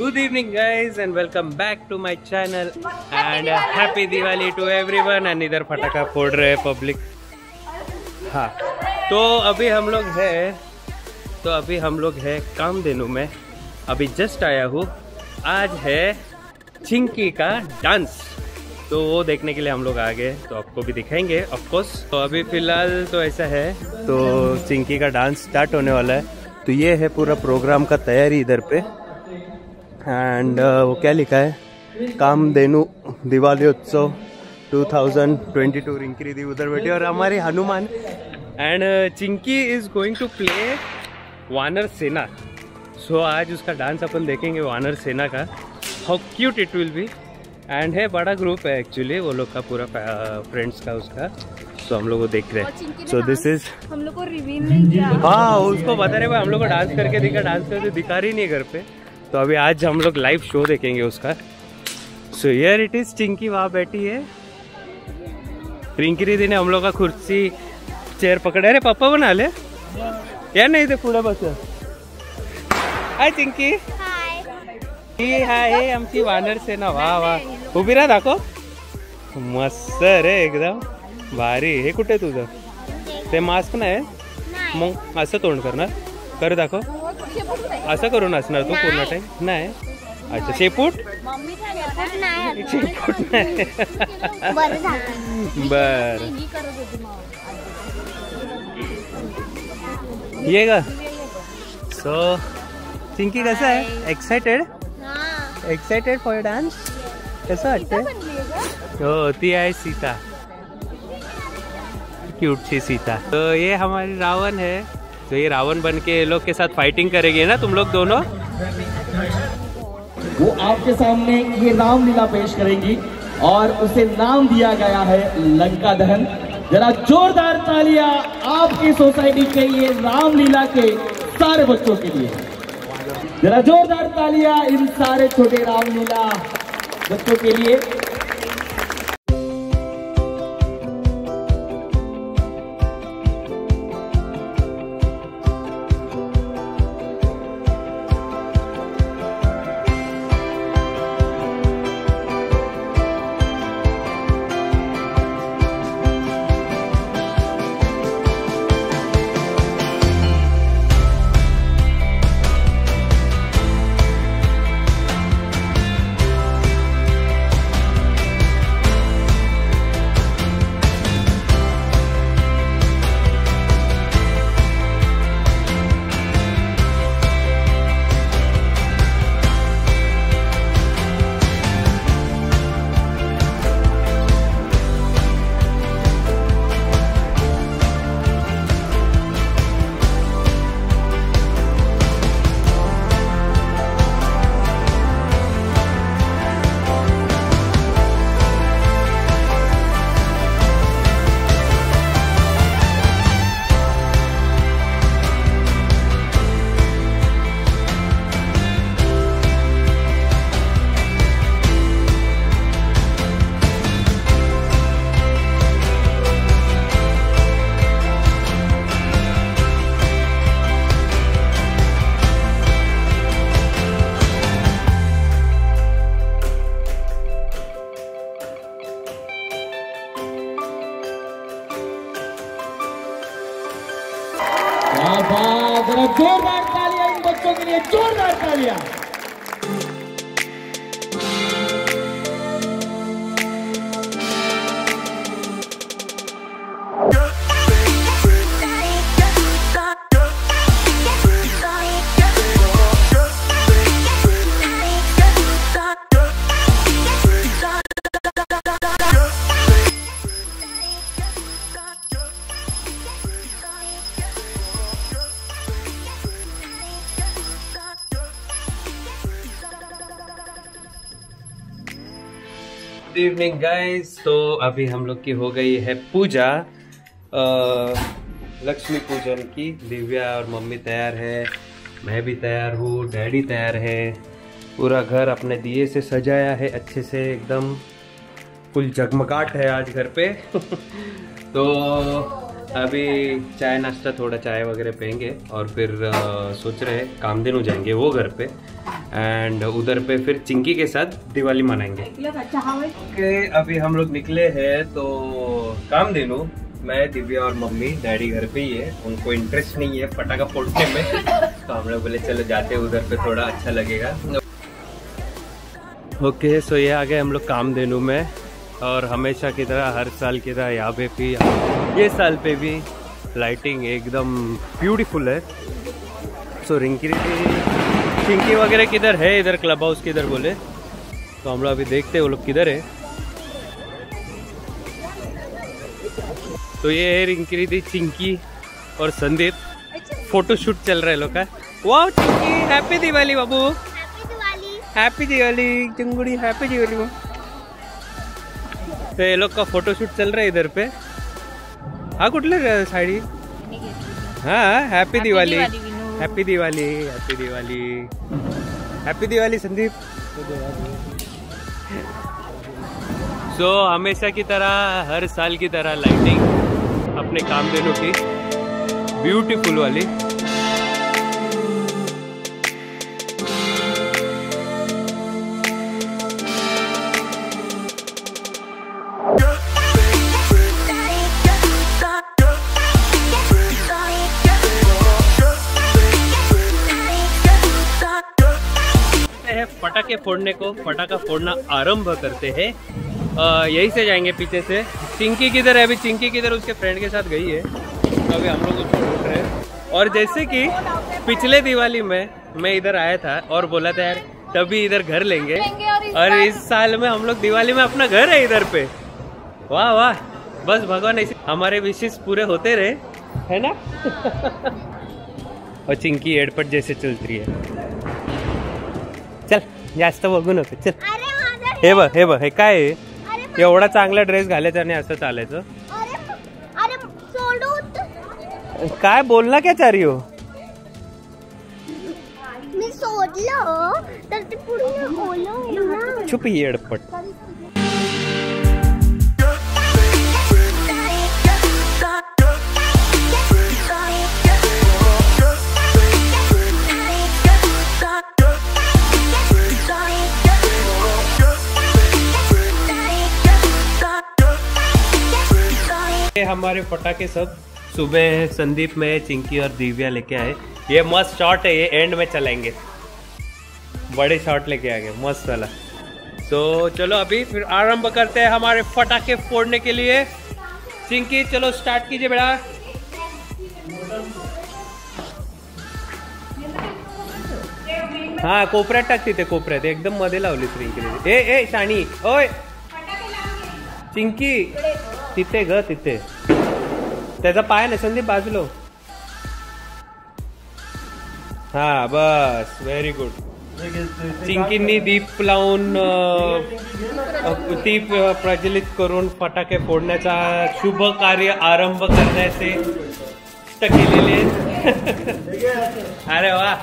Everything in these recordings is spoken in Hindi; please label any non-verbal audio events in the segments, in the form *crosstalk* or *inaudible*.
Good evening, guys, and welcome back to my channel. And uh, happy Diwali to everyone. And इधर फटाका फोड़ रहे हैं पब्लिक हाँ तो अभी हम लोग है तो अभी हम लोग है कामधेनु में. अभी जस्ट आया हूँ. आज है चिंकी का डांस तो वो देखने के लिए हम लोग आ गए तो आपको भी दिखाएँगे ऑफ़ कोर्स तो अभी फ़िलहाल तो ऐसा है तो चिंकी का डांस स्टार्ट होने वाला है. तो ये है पूरा प्रोग्राम का तैयारी इधर पे. एंड uh, वो क्या लिखा है? कामधेनु दिवाली उत्सव 2022 रिंकी दी उधर बैठी और हमारे Hanuman. And Chinki is going to play vanar sena. So so, आज उसका डांस अपन देखेंगे वानर सेना का। How cute it will be and है बड़ा ग्रुप है एक्चुअली वो लोग का पूरा फ्रेंड्स का उसका। सो so, हम लोग को देख रहे हैं। सो दिस इज़ हम लोग को रिवील नहीं किया। हाँ उसको बता रहे भाई हम लोग को डांस करके दिखा डांस करके दिखा रही नहीं घर पे। तो अभी आज हम लोग लाइव शो देखेंगे उसका। So yeah it is Chinki वहाँ बैठी है। रिंकी दीदी ने हम लोग का कुर्सी चेयर पकड़े। अरे पापा बना ले। या नहीं थे पुढे बस। हाय चिंकी ही हाय आमची वानर सेना वा वा उभी राहा दाखव मस्त रे एकदम। भारी। हे कुठे तुझं ते। मास्क नाही। मग असं तोंड करणार कर दाखव. असं करून असणार तू पूर्ण टाइम नाही? अच्छा शेपूट? शेपूट बर. ये का सो चिंकी कसं आहे? एक्सायटेड एक्सायटेड फॉर डान्स कसं हो, ती आहे सीता. क्यूट सी सीता. तो ये हमारी रावण है. तो ये रावण बन के लोग के साथ फाइटिंग करेंगे ना तुम लोग दोनों? वो आपके सामने ये रामलीला पेश करेंगी और उसे नाम दिया गया है लंका दहन। जरा जोरदार तालियाँ आपकी सोसाइटी के ये रामलीला के सारे बच्चों के लिए। जरा जोरदार तालियाँ इन सारे छोटे रामलीला बच्चों के लिए। गुड इवनिंग गाइस तो अभी हम लोग की हो गई है पूजा। लक्ष्मी पूजन की। दिव्या और मम्मी तैयार है। मैं भी तैयार हूँ। डैडी तैयार है। पूरा घर अपने दिए से सजाया है अच्छे से। एकदम फुल जगमगाट है आज घर पे। *laughs* तो अभी चाय नाश्ता थोड़ा चाय वगैरह पियेंगे और फिर अ, सोच रहे हैं कामधेनु जाएँगे वो घर पे। एंड उधर पे फिर चिंकी के साथ दिवाली मनाएँगे। ओके अभी हम लोग निकले हैं तो काम दे लो। मैं दिव्या और मम्मी डैडी घर पे ही है। उनको इंटरेस्ट नहीं है पटाखा फोड़ने में। *laughs* तो हम लोग बोले चलो जाते हैं उधर पे थोड़ा अच्छा लगेगा। ओके okay, सो so ये आ गए हम लोग काम देनू में। और हमेशा की तरह हर साल की तरह यहाँ पे भी ये साल पे भी लाइटिंग एकदम ब्यूटीफुल है। सो रिंकी चिंकी वगैरह किधर है? इधर क्लब हाउस किधर बोले? तो हम लोग अभी देखते हैं वो लोग किधर है। तो ये है रिंकी रिद्धि चिंकी और संदीप। फ़ोटो शूट चल रहा है लोग का। वाह चिंकी हैप्पी दिवाली बाबू। हैप्पी दिवाली। चिंगुड़ी हैप्पी दिवाली तो ये लोग का फ़ोटो शूट चल रहा है इधर पे। हाँ कुछ कुठलं साडी? हाँ happy Diwali. Diwali. Happy Diwali happy Diwali happy Diwali Sandeep so so, हमेशा की तरह हर साल की तरह लाइटिंग अपने काम देनों की ब्यूटीफुल वाली। पटाखे फोड़ने को पटाखा फोड़ना आरंभ करते हैं। यहीं से जाएँगे पीछे से। चिंकी किधर है? अभी चिंकी किधर उसके फ्रेंड के साथ गई है। तो अभी हम लोग उसको ढूंढ रहे हैं। और जैसे कि पिछले दिवाली में मैं इधर आया था और बोला था यार तभी इधर घर लेंगे। और इस साल में हम लोग दिवाली में अपना घर है इधर पे। वाह वाह। बस भगवान ऐसे हमारे विशेष पूरे होते रहे है ना? *laughs* और चिंकी एडपट जैसे चलती है। चल। जास्त बघू नको चल. हे बघ हे बघ हे काय एवढा चांगला ड्रेस घालायचा आणि असं चालायचं. काय बोल ना क्या चारी हो? मी सोडलं तर ते पूर्ण चुप ही हमारे पटाखे सब सुबह संदीप में चिंकी और दिव्या लेके आए। ये मस्त शॉट है, ये एंड में चलाएँगे। बड़े शॉट लेके आ गए, मस्त वाला। तो चलो अभी फिर आरंभ करते हैं हमारे पटाखे फोड़ने के लिए। चिंकी, चलो स्टार्ट कीजिए बेटा। हा, कोपऱ्यात टाक तिथे कोपऱ्यात। एकदम मध्ये लावली चिंकी ए ए शाणी ओय। चिंकी, तिथे ग, तिथे। त्याचा पाय ना संदीप बाजलो हा बस व्हेरी गुड चिंकींनी दीप लावून दीप प्रज्वलित करून फटाके फोडण्याचा शुभ कार्य आरंभ करण्याचे केलेले *laughs* अरे वा.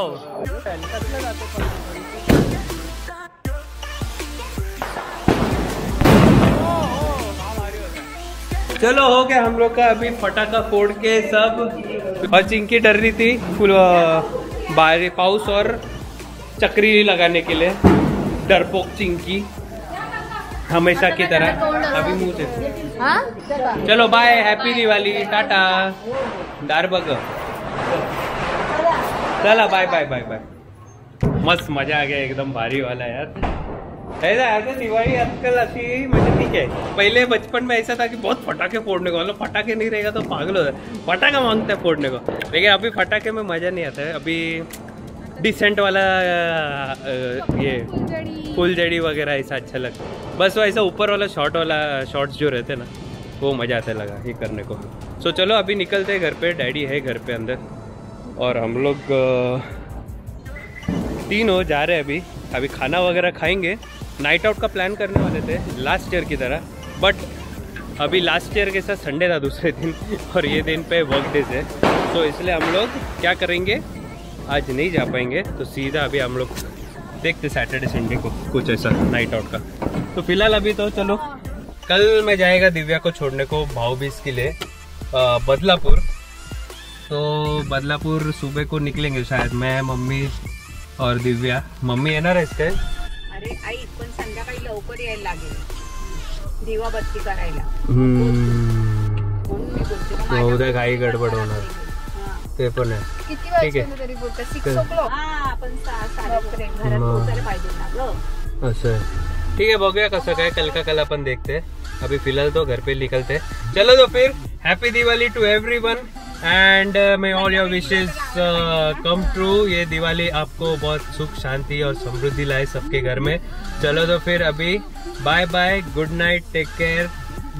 वाव चलो हो गया हम लोग का अभी फटाका फोड़ के सब। और चिंकी डर रही थी फुल बारिश पाउस और चक्री लगाने के लिए। डरपोक चिंकी। हमेशा की तरह। अभी मुँह से। हाँ? चलो बाय हैप्पी दिवाली टाटा। दार बघ चला बाय बाय बाय बाय मस्त मज़ा आ गया एकदम भारी वाला यार। ऐसा ऐसा दिवाळी आजकल अशी म्हणजे ठीक आहे पहले बचपन में ऐसा था कि बहुत फटाके फोड़ने को मतलब फटाके नहीं रहेगा तो पागल हो जाए फटाका माँगता है फोड़ने को। लेकिन अभी फटाके में मज़ा नहीं आता है। अभी डिसेंट वाला ये फुलझड़ी। वगैरह ऐसा अच्छा लगता है। बस वो ऐसा ऊपर वाला शॉर्ट वाला शॉट्स जो रहते हैं ना वो मज़ा आता लगा ये करने को। सो चलो अभी निकलते हैं घर पे डैडी है घर पे अंदर। और हम लोग तीन जा रहे हैं अभी। अभी खाना वगैरह खाएँगे। नाइट आउट का प्लान करने वाले थे लास्ट ईयर की तरह। बट अभी लास्ट ईयर के साथ संडे था दूसरे दिन, और ये दिन पे वर्क डेज़ है। तो इसलिए हम लोग क्या करेंगे? आज नहीं जा पाएँगे तो सीधा अभी हम लोग देखते सैटरडे संडे को, कुछ ऐसा नाइट आउट का। तो फ़िलहाल अभी तो चलो, कल मैं जाएगा दिव्या को छोड़ने को भाव के लिए बदलापुर। तो बदलापुर सुबह को निकलेंगे शायद मैं मम्मी और दिव्या। मम्मी येणार आहेस काय? अरे आई पण संध्याकाळी लवकर यायला लागेल. दिवा बत्ती करायला. म्हणून मी बोलते मग तो उद्या घाई गडबड होणार. ते पण आहे. ठीक आहे. हा ना. असं ठीक आहे बघूया कसं काय कल का कल अपन देखते. हैं अभी फ़िलहाल तो घर पे निकलते. चलो तो फिर happy Diwali to everyone and may all your wishes come true ये दिवाली आपको बहुत सुख शांति और समृद्धि लाए सबके घर में। चलो तो फिर अभी bye bye good night take care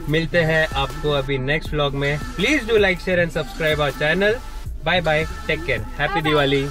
मिलते हैं आपको अभी नेक्स्ट व्लॉग में। Please do like share and subscribe our channel bye bye take care happy Diwali.